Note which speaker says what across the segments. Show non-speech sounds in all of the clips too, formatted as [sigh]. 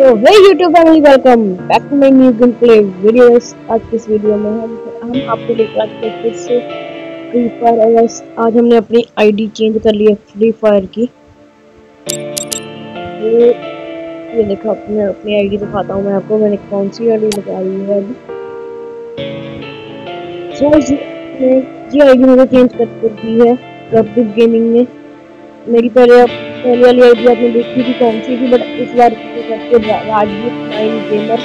Speaker 1: So hey YouTube family welcome back to my new gameplay videos आज की इस video में हम हम आपको लेकर आते हैं फिर से फ्री फायर एलएस आज हमने अपनी आईडी चेंज कर ली है फ्री फायर की। ये ये देखो मैं अपनी आईडी दिखाता हूँ मैं आपको। मैंने कौन सी आईडी लगा ली है अभी? सो ये आईडी मैंने चेंज कर दी है रबिक गेमिंग में मेरी पहले पहले वाली आईडी आपने देखी थी कौन सी थी बट इस बार करके राजदीप नाइन गेमर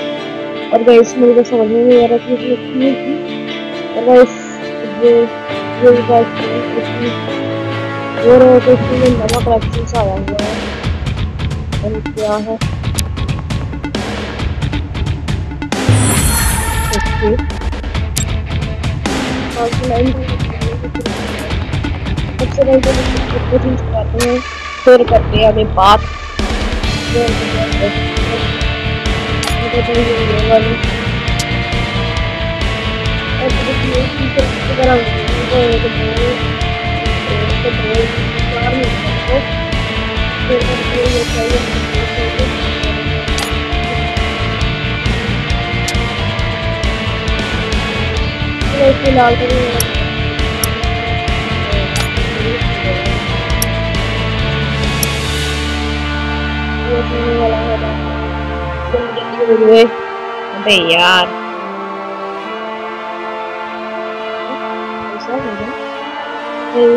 Speaker 1: और गाइस मुझे तो समझ में नहीं आ रहा कि इसमें क्यों थी। और गाइस ये ये गाइस वो रहे तो इसमें नवा कलेक्शन आया हुआ है। और क्या है? ओके। और लाइन सबसे पहले चेंज कराते हैं फिर करते हैं हमें बात। फ़िलहाल तो अबे यार हो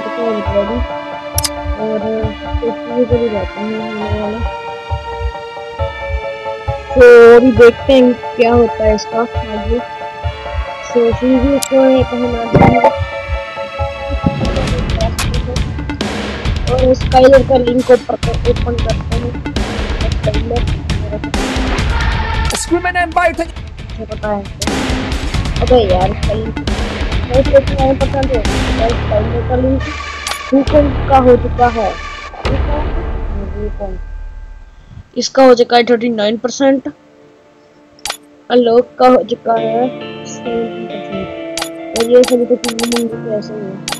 Speaker 1: तो हैं अभी देखते हैं क्या होता है इसका आगे। तो फिर भी इसको पहना देंगे और स्काइलर का लिंक ओपन करते हैं।
Speaker 2: Screaming and biting.
Speaker 1: मुझे पता है अबे यार मैं हूँ पता नहीं का हो चुका है। इसका हो चुका है थर्टी नाइन परसेंट। अलोक का हो चुका है और ये सभी तो ऐसे ही है।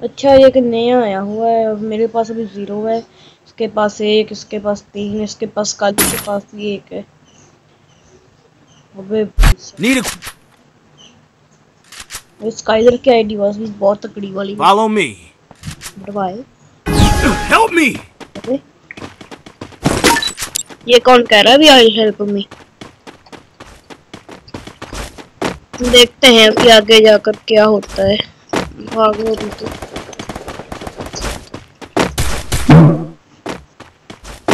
Speaker 1: अच्छा ये एक नया आया हुआ है मेरे पास अभी ज़ीरो है। इसके पास एक इसके पास तीन इसके पास काजू के पास भी एक है। अबे स्काइलर की आईडी बस बहुत तकड़ी वाली
Speaker 2: फॉलो मी
Speaker 1: भाई
Speaker 2: हेल्प मी
Speaker 1: ये कौन कह रहा है भी आई हेल्प मी? देखते हैं अभी आगे जाकर क्या होता है। भागो तो।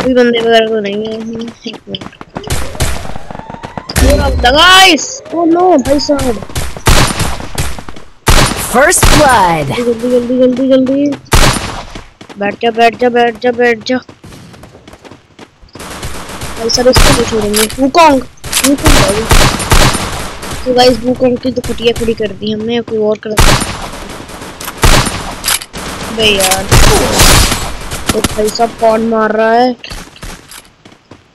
Speaker 1: कोई बंदे वगैरह तो नहीं है एक मिनट गाइस ओ नो भाई साहब।
Speaker 3: फ़र्स्ट ब्लड
Speaker 1: जल्दी जल्दी जल्दी जल्दी बैठ जा बैठ जा बैठ जा बैठ जा। भाई सर इसको नहीं छोड़ेंगे। वुकोंग वुकोंग तो गाइस वुकोंग की तो कुटिया खड़ी कर दी हमने कोई और कर भाई यार। तो भाई सब कौन मार रहा है?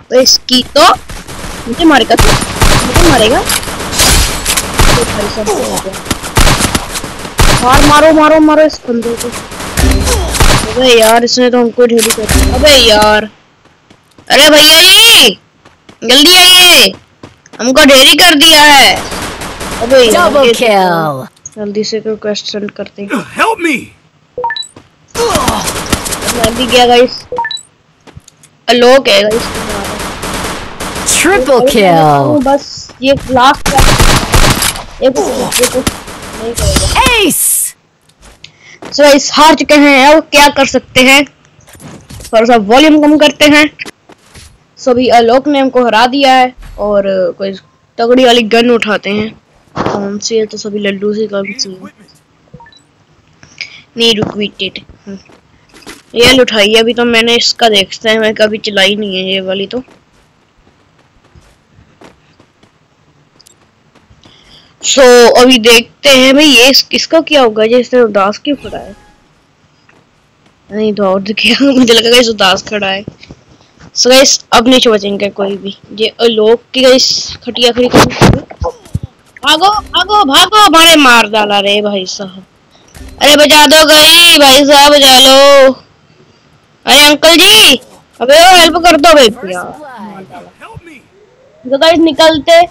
Speaker 1: तो इसकी तो मुझे मारेगा तो मुझे मारेगा। तो भाई सब मार मारो मारो मारो इस बंदे को। अबे यार इसने तो हमको ढेरी कर दिया। अबे यार। अरे भैया जी जल्दी आइए। हमको ढेरी कर दिया है। अबे
Speaker 3: यार
Speaker 1: जल्दी से कोई क्वेश्चन करते हैं।
Speaker 2: हेल्प मी
Speaker 1: मैं भी गया गाइस अलोक है गाइस
Speaker 3: ट्रिपल किल
Speaker 1: बस ये लास्ट नहीं करेगा।
Speaker 3: एस
Speaker 1: सो गाइस हार चुके हैं अब। क्या कर सकते हैं? थोड़ा सा वॉल्यूम कम करते हैं। सो अभी अलोक ने हमको हरा दिया है और कोई तगड़ी वाली गन उठाते हैं। कौन सी है? तो सभी लड्डू से कौन सी है नीड ये उठाई अभी तो मैंने इसका देखते हैं मैं कभी चलाई नहीं है ये वाली तो। सो so, अभी देखते हैं भाई ये किसका क्या होगा? जैसे उदास क्यों खड़ा है? नहीं तो और क्या [laughs] मुझे लगा इस उदास खड़ा है। सो गाइस अब नहीं बचेंगे कोई भी। ये लोग की गाइस खटिया खड़ी कर भागो भागो भागो हमारे मार डाला रे भाई साहब। अरे बजा दो गई भाई साहब बजा लो। अरे अंकल जी, अबे हेल्प कर दो भाई। तो गाइस निकलते,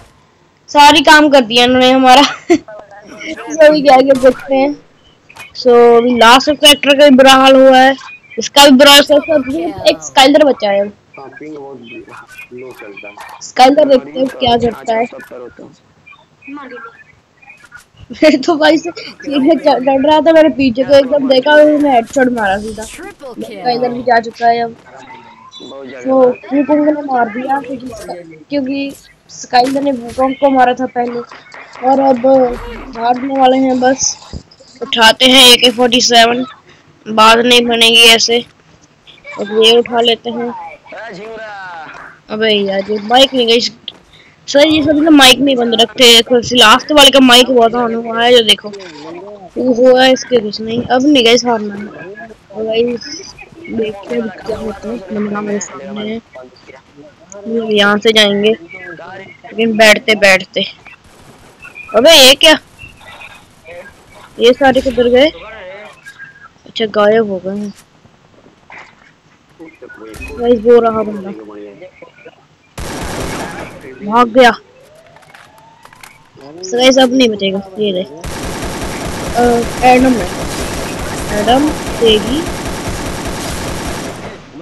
Speaker 1: सारी काम कर दिया इन्होंने हमारा। [laughs] अभी क्या क्या देखते हैं। सो अभी लास्ट कैरेक्टर का भी बुरा हाल हुआ है। इसका भी बुरा हाल एक स्काइलर बचा है। स्काइलर देखते हैं क्या करता है। मैं [laughs] तो भाई से डर रहा था मेरे पीछे को एकदम देखा और मैं हेडशॉट मारा सीधा। स्काइलर भी जा चुका है अब। तो वुकोंग ने मार दिया क्योंकि स्काइलर ने वुकोंग को मारा था पहले। और अब मारने वाले हैं बस। उठाते हैं ए के फोर्टी सेवन बाद नहीं बनेगी ऐसे। अब ये उठा लेते हैं। अबे यार ये बाइक नहीं गई। सर, ये सब ना माइक नहीं बंद रखते लास्ट वाले का माइक बहुत ऑन हुआ है जो देखो। वो हुआ है इसके कुछ नहीं। अब नहीं गए सामने देखते क्या होता है। बंदा मेरे सामने है। यहाँ से जाएँगे। लेकिन बैठते बैठते। अबे, ये क्या? ये सारे किधर गए? अच्छा गायब हो गए हैं। वो रहा बंदा। भाग गया। गाइस अब नहीं बचेगा ये दे एडम है। एडम देगी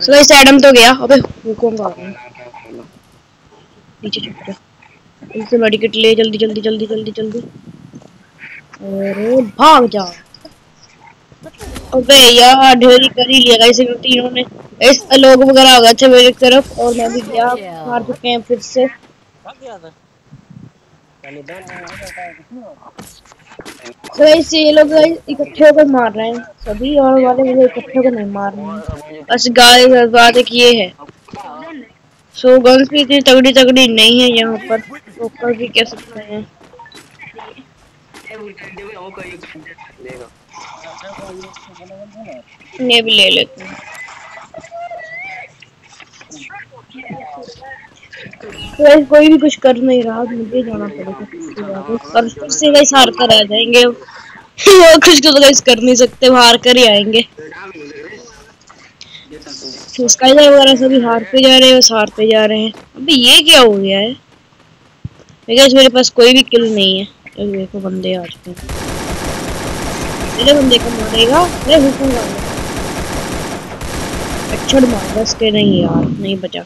Speaker 1: सो गाइस एडम तो गया। अबे वो कौन आ रहा नीचे छुप जा इनसे मेडिकेट ले जल्दी जल्दी जल्दी जल्दी जल्दी। अरे भाग जा। अबे यार ढेरी कर ही लिया गाइस तीनों ने इस लोग वगैरह आ गए थे मेरी तरफ़ और मैं भी गया। मार चुके हैं फिर से। तो ऐसे ये लोग इकट्ठे होकर मार रहे हैं सभी और वाले मुझे इकट्ठे होकर नहीं मार रहे हैं बस गाय बात एक ये है सो गन्स भी इतनी तगड़ी तगड़ी नहीं है यहाँ पर तो कर भी कह सकते हैं ये भी ले लेते हैं तो कोई भी कुछ कर नहीं रहा, मुझे जाना पड़ेगा और फिर से वैसे हार कर आ जाएँगे। वो कुछ तो गैस कर नहीं सकते हार कर ही आएँगे। तो स्काइलर वगैरह सभी हारते जा रहे हैं बस हारते जा रहे हैं। अबे ये क्या हो गया है? गैस मेरे पास कोई भी किल नहीं है। तो देखो बंदे आ चुके हैं। मेरे बंदे को मारेगा? मैं हुकुम अच्छा मार बस के नहीं यार, नहीं बचा।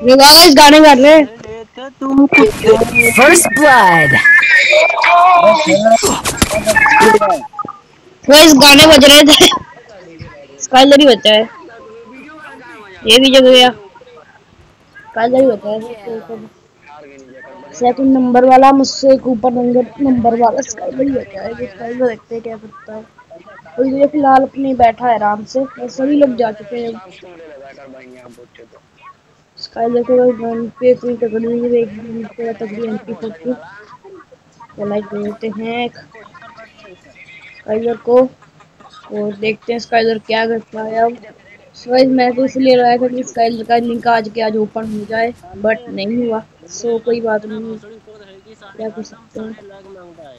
Speaker 1: गाइस गाने गा रहे
Speaker 3: फ़र्स्ट ब्लड
Speaker 1: गाइस गाने बज रहे थे। स्काइलर ही बचा है। ये भी जग गया। स्काइलर ही बचा है। सेकंड नंबर वाला मुझसे एक ऊपर नंबर नंबर वाला स्काइलर ही। बचा है स्काइलर देखते हैं क्या करता है। कोई तो फ़िलहाल अपने बैठा है आराम से। सभी लोग जा चुके हैं। स्काइलर को गन पे कोई टकड़ नहीं है एक दिन पे तगड़ी करके तो लाइक देते हैं। स्काइलर को। और देखते हैं स्काइलर क्या करता है अब सो मैं तो इसलिए लगाया था कि स्काइलर का लिंक आज के आज ओपन हो जाए बट नहीं हुआ। सो कोई बात नहीं। क्या कर सकते हैं?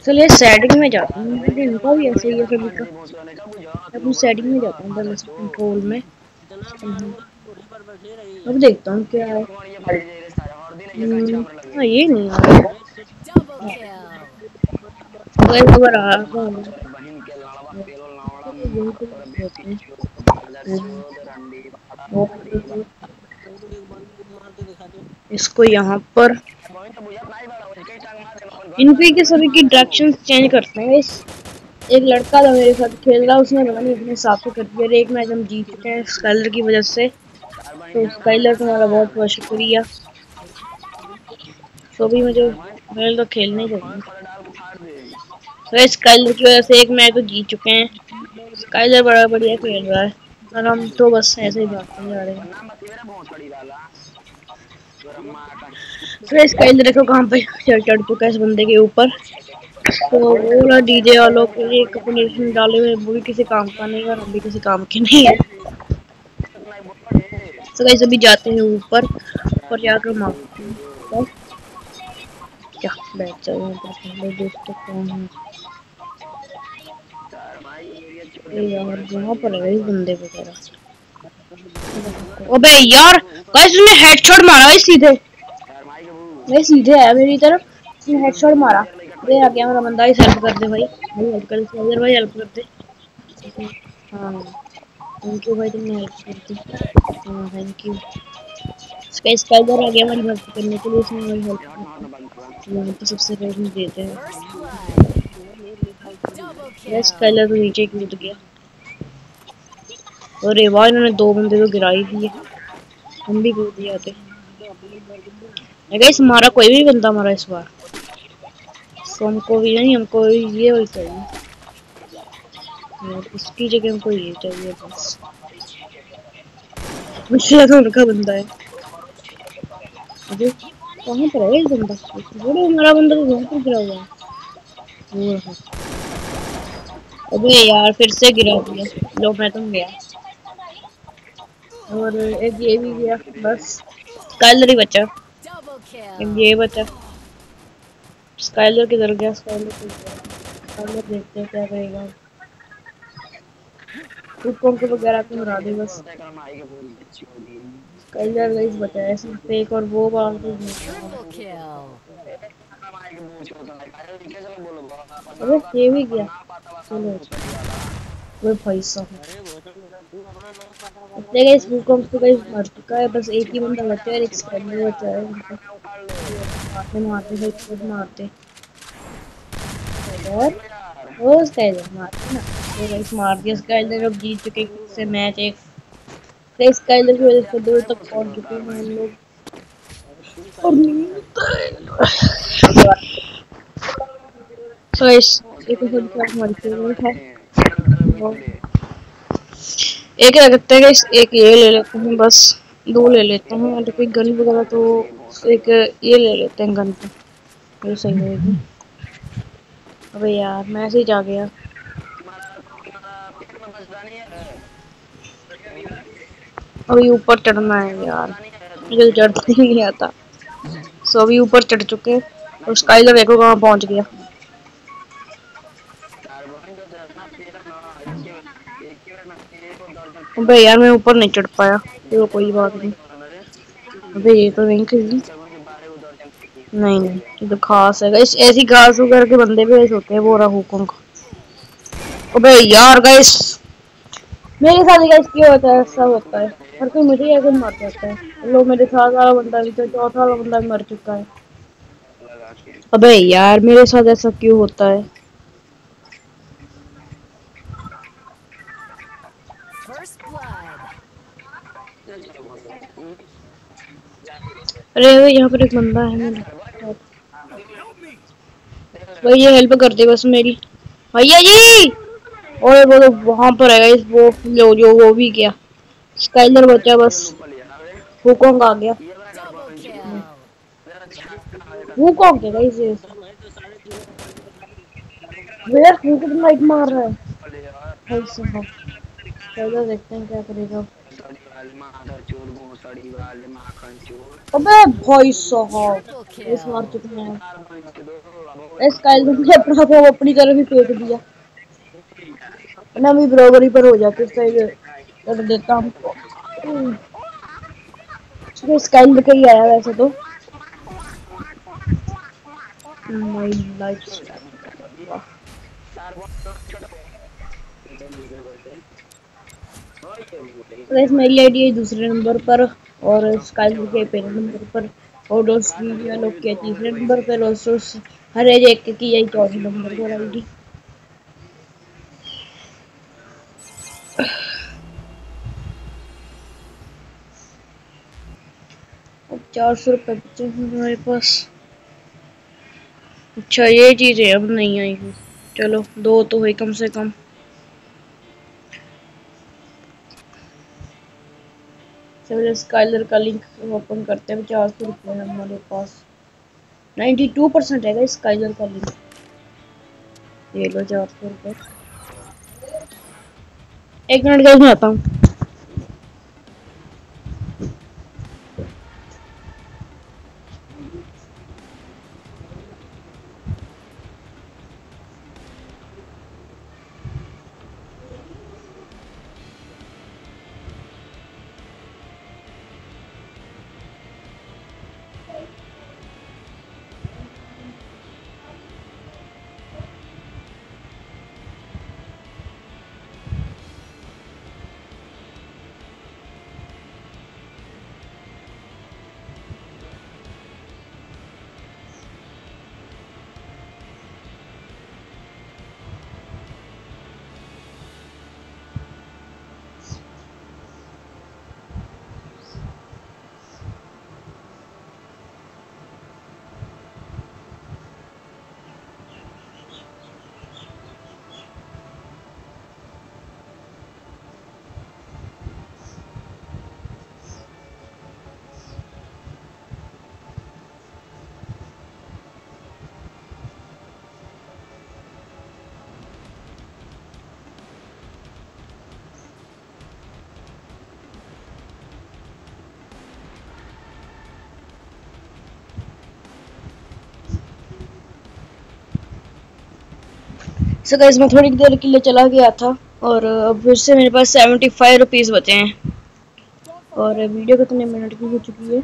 Speaker 1: चलिए सेटिंग में जाता हूँ। इनका भी ऐसे ही है सभी का अपनी सेटिंग में जाता हूँ कंट्रोल में। अब देखता हूँ क्या है। हम्म, हाँ ये नहीं है। खबर आ इसको यहाँ पर इनके के सभी की डायरेक्शन चेंज करते हैं। इस एक लड़का था मेरे साथ खेल रहा उसने पता अपने हिसाब से कर दिया। एक मैच हम जीत चुके हैं स्कलर की वजह से। तो स्काइलर तुम्हारा बहुत बहुत शुक्रिया। तो भी मुझे पहले तो खेलने चाहिए तो स्काइलर की वजह से एक मैच तो जीत चुके हैं। स्काइलर बड़ा बढ़िया खेल रहा है। और हम तो बस ऐसे ही भागते जा रहे हैं। तो स्काइलर देखो कहाँ पे चढ़ चढ़ चुका है इस बंदे के ऊपर। तो वो डीजे वालों के लिए कंपटीशन डाले हुए वो भी किसी काम का नहीं और हम भी किसी काम के नहीं है। तो गाइस अभी जाते हैं ऊपर और जाकर मारते हैं। क्या बैठ जाओ यहाँ पर पहले दोस्तों कौन है। यार, यहाँ पर है बंदे वगैरह। अबे यार गाइस उसने हेडशॉट मारा है सीधे। नहीं सीधे आया मेरी तरफ़। उसने हेडशॉट मारा। अरे आ गया मेरा बंदा, इस हेल्प कर दे भाई। भाई हेल्प कर दे भाई हेल्प कर दे। हाँ। थैंक यू भाई तुमने हेल्प कर दी हाँ थैंक यू इसका स्काइडर आ गया हमारी मदद करने के लिए इसने हमारी हेल्प की यहाँ पे सबसे पहले देते हैं। यस स्काइडर तो नीचे कूद गया। अरे वाह इन्होंने दो बंदे तो गिरा ही। दिए हम भी कूद जाते गाइस हमारा कोई भी बंदा हमारा इस बार। तो हमको भी नहीं, हमको ये वही चाहिए। और इसकी जगह हमको ये चाहिए बस। मुझे लगा उनका बंदा है। अरे, कहाँ पर है बंदा? बड़े हमारा बंदा तो वहाँ पर गिरा हुआ है। वो रहा अबे यार, फिर से गिरा दिया। लो, मैं तुम गया। और एक ये भी गया, बस। स्काइलर ही बचा। एक ये बचा। स्काइलर किधर गया? स्काइलर किधर गया। स्काइलर देखते हैं क्या कुत्तों को वगैरह तो हरा दे बस। स्काइलर गाइस बचा है सिर्फ़ एक और वो बाल तो. अबे ये भी गया। चलो। वो भाई साहब। अपने गाइस भूकंप तो गाइस मर चुका है बस एक ही बंदा बचा है एक स्काइलर बचा है। मारते मारते भाई मारते और? वो स्काइलर मारते ना तो गाइस मार दिया स्काइलर अब जीत चुके हैं से मैच एक तो स्काइलर की वजह से दूर तक पहुँच चुके हैं हम लोग। और तो गाइस एक और क्या एक क्या करते हैं एक ये ले लेते हैं, बस दो ले लेते हैं। और कोई गन वगैरह तो एक ये ले लेते हैं गन तो ये सही रहेगी। अबे यार, मैं ऐसे ही जा गया। अभी ऊपर चढ़ना है यार। मुझे चढ़ता ही नहीं आता। सो अभी ऊपर चढ़ चुके हैं और स्काइलर देखो कहाँ पहुँच गया। अबे यार, मैं ऊपर नहीं चढ़ पाया। चलो कोई बात नहीं। अबे, ये तो नहीं कही नहीं नहीं तो खास है। इस, ऐसी घास हो के बंदे भी ऐसे होते हैं रहा हुकुम का। अबे यार गाइस मेरे साथ गाइस क्यों होता है? सब होता है। हर कोई मुझे ऐसे मार जाता है। लोग मेरे साथ वाला बंदा भी तो चौथा वाला बंदा भी मर चुका है। अबे यार, मेरे साथ ऐसा क्यों होता है? अरे अरे यहाँ पर एक बंदा है मेरा भाई ये हेल्प कर दे बस मेरी। भैया जी! और वो तो वहाँ पर है इस वो जो जो, वो भी गया। स्काइलर बचा बस। हुकोंग आ गया. हुकोंग के गाइस ये। मेरा हुकोंग लाइट मार रहा है। भाई साहब चलो देखते हैं क्या करेगा। अबे भाई साहब, इस मार चुके हैं इस स्काइलर ने अपना तरफ़ ही फेंक दिया। ना भी बराबरी पर हो जाते कर देता हमको चलो स्काइलर का ही आया वैसे तो। माय लाइफ वैसे मेरी आईडी है दूसरे नंबर पर और स्काइलर के पहले नंबर पर और वीडियो लोग के तीसरे नंबर पर और दोस्त हर एक की यही चौथे नंबर पर आईडी चार सौ रुपये बचे हैं हमारे पास। अच्छा ये चीज़ है अब नहीं आई है। चलो, दो तो हुई कम से कम। चलो स्काइलर का लिंक ओपन करते हैं चार सौ रुपये है हमारे पास? नाइन्टी टू परसेंट है स्काइलर का लिंक ये लो चार सौ रुपये एक मिनट का मैं आता हूँ। सो गाइस मैं थोड़ी देर के लिए चला गया था और अब फिर से मेरे पास सेवेंटी फाइव रुपीज़ बचे हैं। और वीडियो कितने मिनट की हो चुकी है?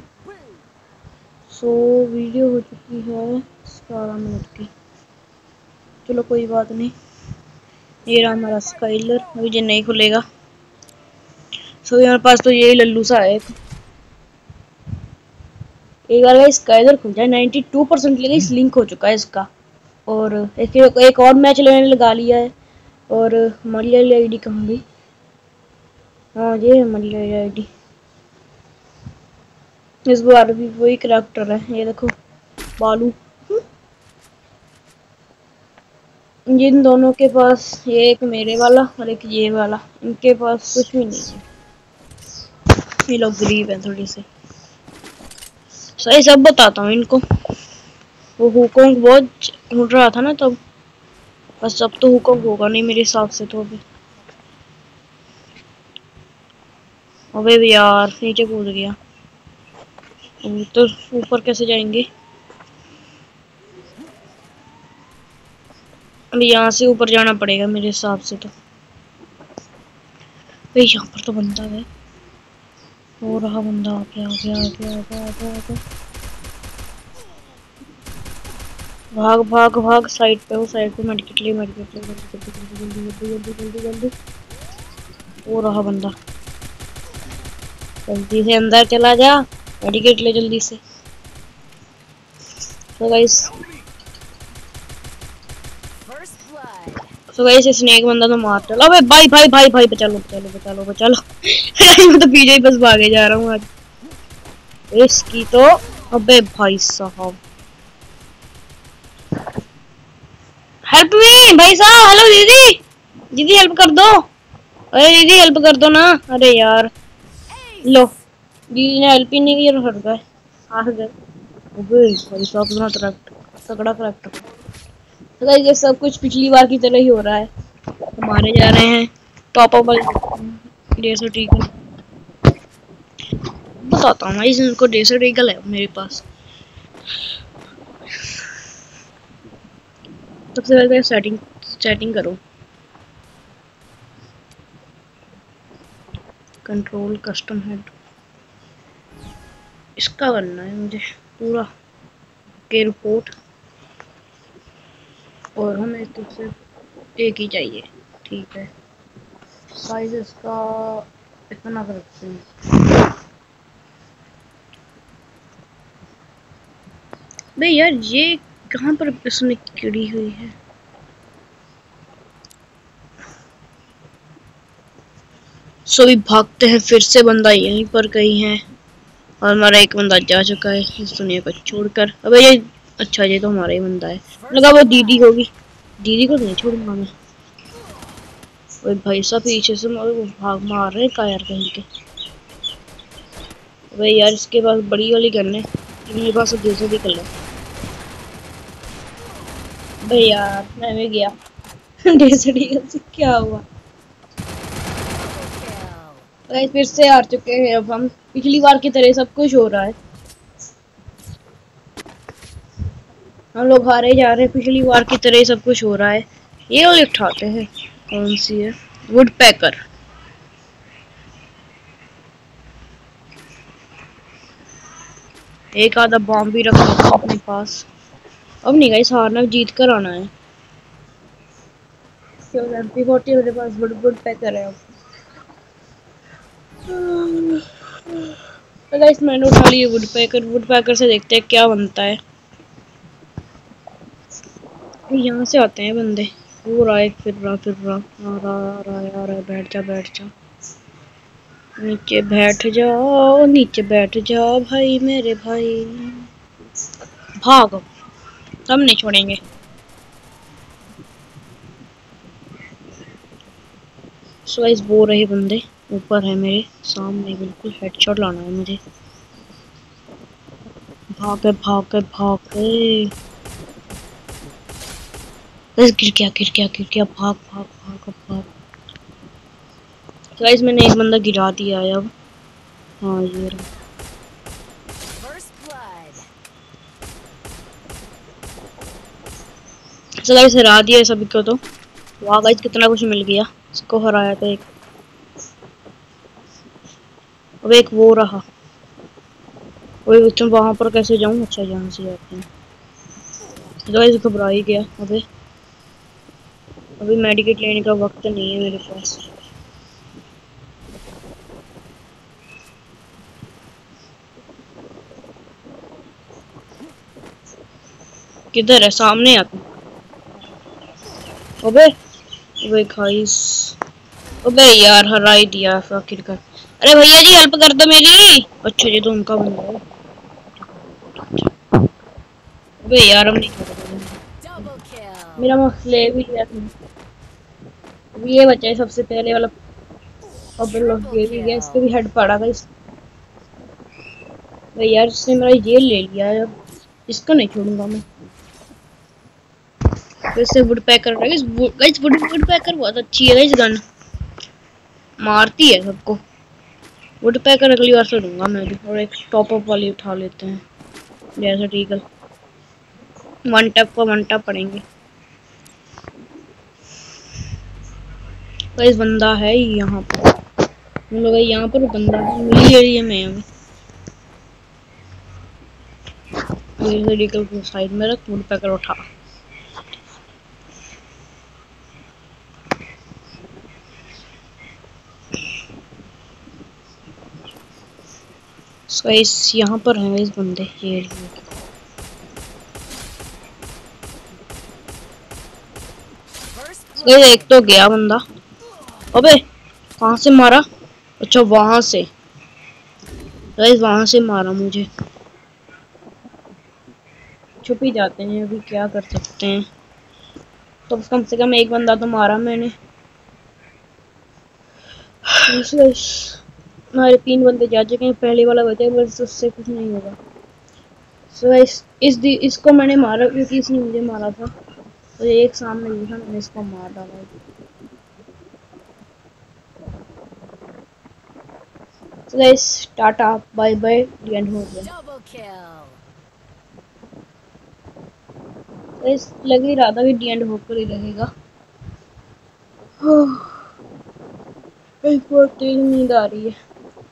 Speaker 1: सो so, वीडियो हो चुकी है सतारह मिनट की। चलो कोई बात नहीं। ये रहा हमारा स्काइलर अभी जो नहीं खुलेगा। सो हमारे पास तो यही लल्लू सा है एक। बार स्काइलर खुल जाए। नाइन्टी टू परसेंट लगे इस लिंक हो चुका है इसका। और एक एक और मैच लेने लगा लिया है। और वाली आई डी कहाँ गई। हाँ ये हमारी वाली आई डी इस बार भी वही करेक्टर है, ये देखो, बालू। जिन दोनों के पास ये एक मेरे वाला और एक ये वाला, इनके पास कुछ भी नहीं है। ये लोग गरीब हैं थोड़ी से। सही, सब बताता हूँ इनको। वो हुकोंग बहुत उड़ रहा था ना तब। बस अब तो हुकोंग होगा नहीं मेरे हिसाब से तो अभी। अबे भी यार नीचे कूद गया। तो ऊपर कैसे जाएँगे? अभी यहाँ से ऊपर जाना पड़ेगा मेरे हिसाब से तो। भाई यहाँ पर तो बंदा है। हो रहा बंदा आ गया आ गया आ गया आ गया आ गया, आ गया। भाग भाग भाग साइड पे वो साइड पे मेडिकेट ले मेडिकेट ले मेडिकेट जल्दी जल्दी जल्दी जल्दी जल्दी वो रहा बंदा। जल्दी से अंदर चला जा मेडिकेट ले जल्दी से। तो गाइस तो गाइस एक बंदा तो मार चला अबे भाई भाई भाई भाई बचा लो बचा लो बचा लो बचा लो [laughs] मैं तो पीछे ही बस भागे जा रहा हूँ आज। इसकी तो अबे भाई साहब। हेल्प मी भाई साहब हेलो दीदी। दीदी हेल्प कर दो। अरे दीदी हेल्प कर दो ना। अरे यार। लो। दीदी ने हेल्प ही नहीं की और हट गए। हार गए। भाई साहब, इतना करेक्ट तगड़ा करेक्ट तो ये सब कुछ पिछली बार की तरह ही हो रहा है। हमारे जा रहे हैं। टॉप अप डेढ़ सौ टीकल बताता हूँ भाई, इनको डेढ़ सौ टीकल है मेरे पास। सबसे पहले सेटिंग सेटिंग करो। कंट्रोल कस्टम हेड इसका करना है मुझे पूरा के रिपोर्ट और हमें तो सिर्फ़ एक ही चाहिए, ठीक है। साइज़ इसका इतना कर सकते हैं। भाई यार, ये कहाँ पर इसमें किड़ी हुई है? सो भी भागते हैं, फिर से बंदा यहीं पर कहीं है। और हमारा एक बंदा जा चुका है, इस दुनिया को छोड़कर। अबे ये अच्छा ये तो हमारा ही बंदा है। लगा वो दीदी होगी। दीदी को नहीं छोड़ूँगा मैं। ओए भाई साहब, पीछे से मार भाग मार रहे हैं कायर कहीं के। भाई यार, इसके पास बड़ी वाली गन है। मेरे पास अब दूसरी भी कर लो भाई यार, मैं भी गया। क्या हुआ? गाइस फिर से हार चुके हैं अब हम। पिछली बार की तरह सब कुछ हो रहा है। हम लोग हारे जा रहे हैं। पिछली बार की तरह सब कुछ हो रहा है। ये वाली उठाते हैं। कौन सी है? वुड पैकर एक आधा बॉम्ब भी रखा अपने पास। अब नहीं गाइस हारना जीत कर आना है। क्यों एमपी फोर्टी मेरे पास वुड वुड पैकर है? अब तो गाइस मैंने उठा लिया वुड पैकर वुड पैकर से देखते हैं क्या बनता है। यहाँ से आते हैं बंदे। वो रहा है फिर रहा फिर रहा आ रहा आ रहा आ रहा बैठ जा बैठ जा। नीचे बैठ जाओ नीचे बैठ जाओ भाई मेरे भाई। भागो। हम नहीं छोड़ेंगे। सो बो रहे बंदे, ऊपर है मेरे, सामने बिल्कुल हेडशॉट लाना है मुझे। भागे भागे भागे बस गिर गया गिर गया गिर गया, भाग भाग भाग भाग। गाइस मैंने एक बंदा गिरा दिया है अब। हाँ ये रहा। चलो गाइस हरा दिया सभी को तो। वाह गाइस कितना कुछ मिल गया। इसको हराया था एक। अब एक वो रहा। वही तुम वहाँ पर कैसे जाऊँ? अच्छा यहाँ से जाते हैं। तो गाइस घबरा ही गया। अबे। अभी मेडिकेट लेने का वक्त नहीं है मेरे पास। किधर है? सामने आता अबे अबे गाइस अबे यार हरा ही दिया आखिरकार अरे भैया जी हेल्प कर दो मेरी अच्छा जी तो उनका बंदा है अबे यार हम नहीं कर रहे मेरा ले भी लिया अब ये बचा है सबसे पहले वाला अब लोग ये भी गया इसको भी हेड पड़ा था इस भाई यार इसने मेरा ये ले लिया इसको नहीं छोड़ूँगा मैं वैसे woodpecker guys guys wood woodpecker बहुत अच्छी है गाइस गन मारती है सबको। वुड पैकर अगली बार से लूँगा मैं भी, और एक टॉप अप वाली उठा लेते हैं। जैसे टीगल वन टैप का वन टैप पड़ेंगे। गाइस बंदा है यहाँ पर। हम लोग यहाँ पर बंदा है। मिली एरिया में है को साइड में रख वुड पैकर उठा। सो इस यहाँ पर हैं इस बंदे, ये
Speaker 3: First
Speaker 1: एक तो गया बंदा। अबे, कहाँ से मारा? अच्छा वहाँ से। वहाँ से मारा मुझे। छुप ही जाते हैं, अभी क्या कर सकते हैं? तो कम से कम एक बंदा तो मारा मैंने। हमारे तीन बंदे जा चुके हैं पहले वाला बचा है, बस उससे कुछ नहीं होगा। सो गाइस इस दी इसको मैंने मारा क्योंकि इसने मुझे मारा था। तो एक सामने देखा मैंने इसको मार डाला। तो guys tata bye bye end हो गया।
Speaker 3: Kill.
Speaker 1: लग ही रहा था कि डी एंड होकर ही रहेगा गाइस बहुत तेज नींद आ रही है।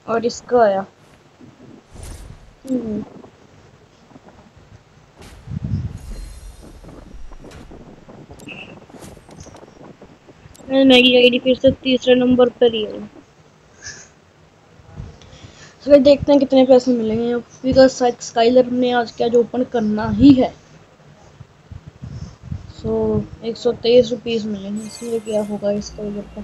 Speaker 1: और इसका आया। हम्म। मैगी आईडी फिर से तीसरे नंबर पर ही है। चलो देखते हैं कितने पैसे मिलेंगे। स्काइलर ने आज क्या जो ओपन करना ही है। सो एक सौ तेईस रुपीज़ मिलेंगे। इसलिए क्या होगा ये का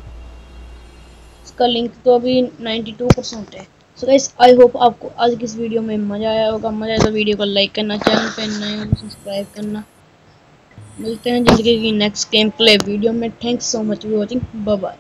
Speaker 1: इसका लिंक तो अभी नाइन्टी टू परसेंट है। सो गाइस आई होप आपको आज की इस वीडियो में मज़ा आया होगा। मज़ा आया तो वीडियो को लाइक करना चैनल पर नए हो तो सब्सक्राइब करना। मिलते हैं ज़िंदगी की नेक्स्ट गेम प्ले वीडियो में। Thanks so much for watching bye